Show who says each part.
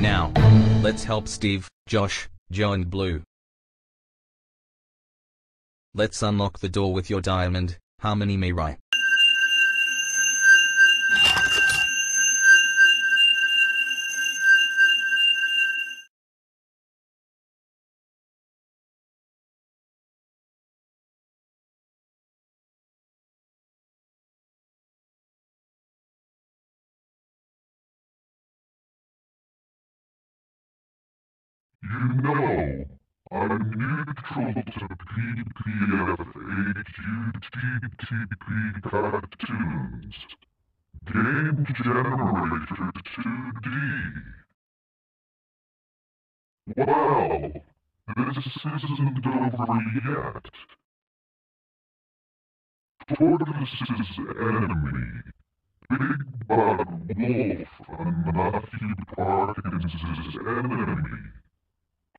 Speaker 1: Now, let's help Steve, Josh, Joe and Blue. Let's unlock the door with your diamond, Harmony Mirai.
Speaker 2: You know, I'm neutral to PPF cartoons. Game Generator 2D. Well, this isn't over yet. Tortoise's enemy, Big Bad Wolf and Matthew Parkins' enemy.